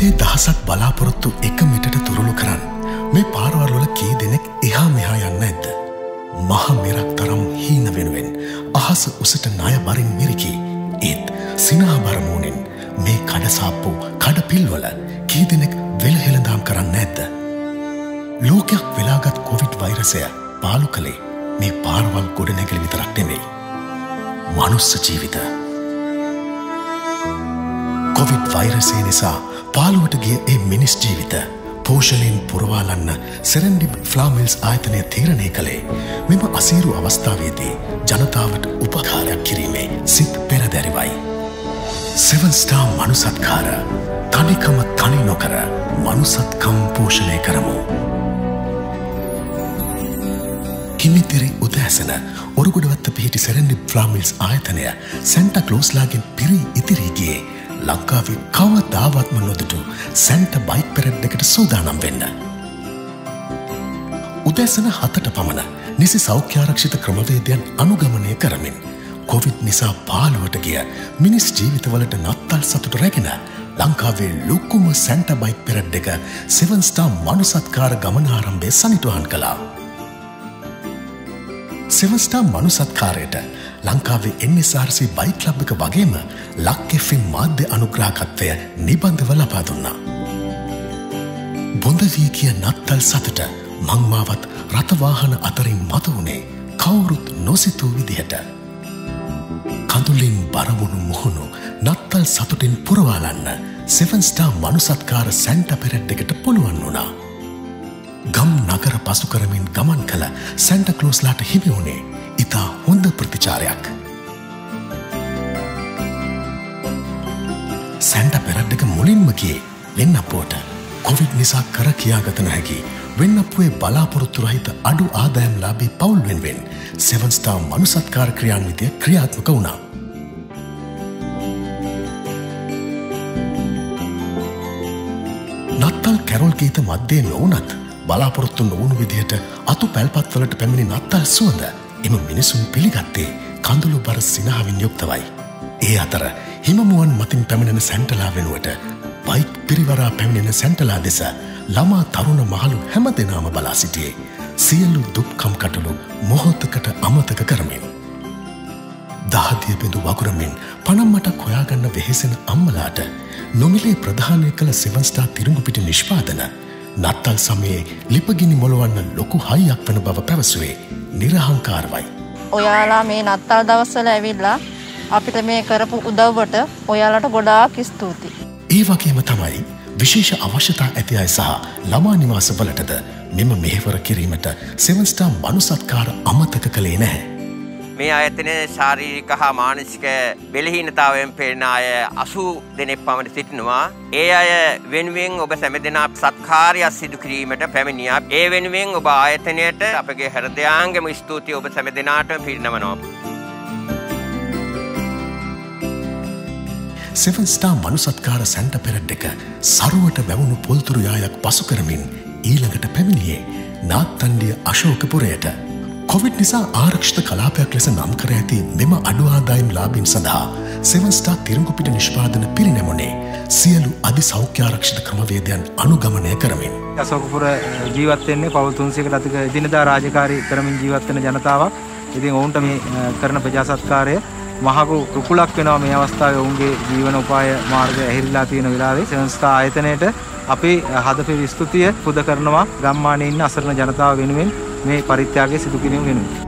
ජීවිතයේ දහසක් බලාපොරොත්තු එක මිටට තුරුළු කරන්න මේ පාරවල්වල කී දෙනෙක් එහා මෙහා යන්න ඇත්ද. මහ මෙරක් තරම් හීන වෙනුවෙන් අහස උසට ණය බරින් මිරිකි ඒත් සිනාබරමූනෙන් මේ කඩසාප්පු කඩපිල්වල කී දෙනෙක් වෙළහෙළදාම් කරන්න ඇත්ද. ලෝකයක් වෙලාගත් කොවිඩ් වෛරසය පාලු කළේ මේ පාරවල් ගොඩනැගලි විතරක් නෙවෙයි. මනුස්ස ජීවිත. කොවිඩ් වෛරසය නිසා පාළුවට ගිය ඒ මිනිස් ජීවිත පෝෂණයෙන් පුරවාලන්න සෙරන්ඩිබ් ෆ්ලාමිල්ස් ආයතනය තීරණය කළේ මෙම අසීරු අවස්ථාවේදී ජනතාවට උපකාරයක් කිරීමේ සිත් පෙරදැරිවයි. සෙවන්ස්ටා මනුසත්කාර තනිකම තනි නොකර මනුසත්කම් පෝෂණය කරමු. හිමිතිරි උදෑසන ඔරුගොඩවත්ත පිහිටි සැරෙන්ඩි ෆ්ලාමිල්ස් ආයතනය සැන්ට කලෝස්ලාගෙන් පිරි ඉතිරීගියේ ලංකාවේ කවදාවත්ම නොදුටු සැන්ට බයික් පෙරඩ් එකට සූදානම් වෙන්න. උදැසන හතට පමණ නිසි සෞඛ්‍යාරක්ෂිත ක්‍රමවේදයන් අනුගමනය කරමින් කොවිඩ් නිසා පාලුවට ගිය මිනිස් ජීවිතවලට නත්තල් සතුට රැගෙන ලංකාවේ ලොක්කුම සැන්ට බයික් පෙරඩ් එක සෙවන්ස්ටා මනුසත්කාර ගමනාරම්භය සනිටුහන් කලා. සෙවස්ටා මනුසත්කාරයට ලංකාවේ එන්නසාර්සි බයික් ලබ් එක වගේම ලක්කෙෆිම් මාධ්‍ය අනුග්‍රාකත්වය නිබන්ධව ලබා දුන්නා. බොඳවී කිය නත්තල් සතට මංමාවත් රථවාහන අතරින් මත වුණේ කවුරුත් නොසිතූ විදිහට. කඳුලින් බරවුණු මුහුණු නත්තල් සතුටින් පුරවාලන්න සෙවන්ස්ටා මනුසත්කාර සැන්ට පෙරෙඩ් එකට පුළුවන් වුණා. ගම් නගර පසු කරමින් ගමන් කළ සැන්ට කලෝස්ලාට හිමි වුණේ ඉතා හොඳ ප්‍රතිචාරයක්. සැන්ට පෙරඩ්ඩක මුලින්ම ගියේ වෙන්නපුවට කොවිඩ් නිසා කර කියාගත නොහැකි වෙන්නපුේ බලාපොරොත්තු රහිත අඩු ආදායම් ලාබී පවුල් වෙන්වෙන් සෙවන්ස්ථා මනුසත්කාර ක්‍රියාන්විතය ක්‍රියාත්මක වුණා. නත්තල් කැරොල් ගීත මධ්‍යය නොවනත් බලාපොරොත්තු නොවුණු විදිහට අතු පැල්පත්වලට පැමිණි නත්තල් සුවඳ එම මිනිසුන් පිළිගත්තේ කඳුළු බර සිනහවින් යුක්තවයි. ඒ අතර හිමමුවන් මතින් පැමිණෙන සැන්ටලා වෙනුවට බයික් පිරිවරා පැමිණෙන සැන්ටලා දෙස ළමා තරුණ මහලු හැම දෙනාම බලා සිටියේ සියල්ලු දුක්කම් කටලු මොහොත්තකට අමතක කරමින්. දහදිය බිඳු වගුරමින් පනම්මට කොයාගන්න වෙහෙසෙන අම්මලාට නොමිලේ ප්‍රධානය කළ සිවන්ස්ටා තිරුඟු පිටි නිෂ්පාදන නත්තල් සමයේ ලිපගිනි මොළුවන්න ලොකු හයියක් වන බව පැවසුවේ නිරහංකාරවයි. ඔයාලා මේ නත්තල් දවස්සල ඇවිල්ලා අපිට මේ කරපු උදව්වට ඔයාලට ගොඩාක් ස්තුතියි. ඒ වගේම තමයි විශේෂ අවශ්‍යතා ඇති අය සහ ළමා නිවාස වලටද මෙම මෙහෙවර කිරීමට සෙවන්ස්ටා මනුසත්කාර අමතක කළේ නැහැ. මේ අයතනය ශාරීරික හා මානසික බෙලහීනතාවයෙන් පෙරෙන අය අසූ දෙනෙක් පමණ සිටිනවා. ඒ අය වෙනුවෙන් ඔබ සැම දෙනා සත්කාරයක් සිදු කිරීමට පැමිණියා. ඒ වෙනුවෙන් ඔබ ආයතනයට අපගේ හෘදයාංගම ස්තුතියි ඔබ සැම දෙනාට පිරිනමනවා. සෙවන්ස්ටා මනුසත්කාර සැන්ට පෙරඩ් එක සරුවට වැවුණු පොල්තුරු යායක් පසු කරමින් ඊළඟට පැමිණියේ නාත්තන්ඩිය අශෝකපුරයට. කොවිඩ් නිසා ආරක්ෂිත කලාපයක් ලෙස නම් කර ඇති මෙම අඩුආදායිම් ලාබින් සඳහා සෙවන්ස්ටා තිරංගුපිට නිෂ්පාදන පිරිනැමුණේ සියලු අධි සෞඛ්‍යාරක්ෂිත ක්‍රමවේදයන් අනුගමනය කරමින්. අසෝකපුර ජීවත්වෙන්නේ පවල් තුන්සික ලතික දිනදා රාජකාරී කරමින් ජීවත්වන ජනතාවක්. ඉතින් ඔවුන්ට මේ කරන ප්‍රජාසත්කාරය මහකු රුකුලක් වෙනවා මේ අවස්ථාවේ ඔවුන්ගේ ජීවන උපාය මාර්ග ඇහිරිලා තියෙන වෙලාවේ. සෙවන්ස්ටා ආයතනයට අපි හදපිරි ස්තුතිය පුද කරනවා. ගම්මානයේ ඉන්න අසරණ ජනතාව වෙනුවෙන් මේ පරිත්‍යාගය සිදු කිරීම වෙනුවෙන්.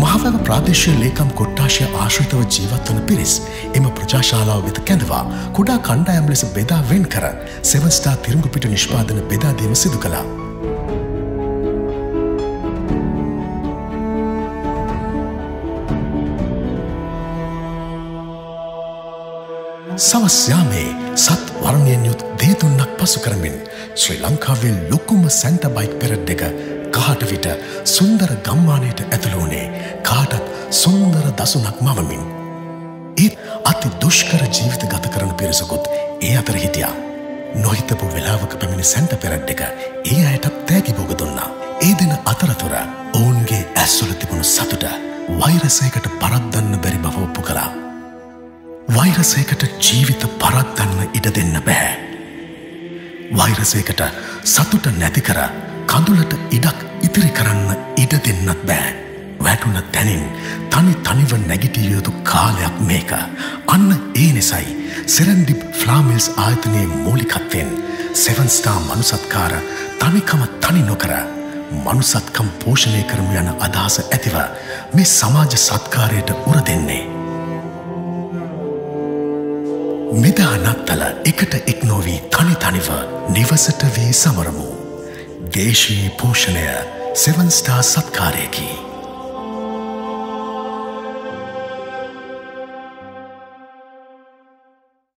මහවැව ප්‍රාදේශය ලේකම් කොට්ටාශය ආශ්‍රිතව ජීවත්වන පිරිස් එම ප්‍රජාශාලාව වෙත කැඳවා කුඩා කණ්ඩායම් ලෙස බෙදා වෙන් කර සෙවන්ස්ටා තිරුඟුපිට නිෂ්පාදන බෙදාදීම සිදු කළා. සවස්යාමේ සත් වර්ණයෙන් යුත් දේතුන්නක් පසු කරමින් ශ්‍රී ලංකාවේ ලොකුම සැන්ට බයික් පෙරඩ් එක කහට විට සුන්දර ගම්මානයට ඇතුළුවනේ කාටත් සුන්දර දසුනක් මවමින්. ඒත් අති දුෂ්කර ජීවිත ගත කරන පිරිසකුත් ඒ අතර හිටියා. නොහිතපු වෙලාවක පැමිණි සැන්ට පෙරඩ් එක ඒ අයටත් තෑගි බෝග දුන්නා. ඒ දෙන අතරතුර ඔවුන්ගේ ඇස්වල තිබුණු සතුට වෛරසයකට පරද්දන්න බැරි බව ඔප්පු කලා. වෛරසයකට ජීවිත පරත්දන්න ඉඩ දෙන්න බෑ. වෛරසයකට සතුට නැතිකර කඳුලට ඉඩක් ඉතිරි කරන්න ඉඩ දෙන්නත් බෑ. වැටුන තැනින් තනි තනිව නැගිටිය යුතු කාලයක් මේක. අන්න ඒ නිසයි සෙරන්ඩිප් ෆ්ලාමිල්ස් ආයතනයේ මූලිකත්වෙන් සෙවන්ස්ටා මනුසත්කාර තනිකම තනි නොකර මනුසත්කම් පෝෂණය කරමු යන අදහස ඇතිව මේ සමාජ සත්කාරයට උර දෙන්නේ. මෙදා නත්තල එකට එක් නොවී තනි තනිව නිවසට වී සමරමු. දේශී පෝෂණය සෙවන්ස්ටා සත්කාරයකි.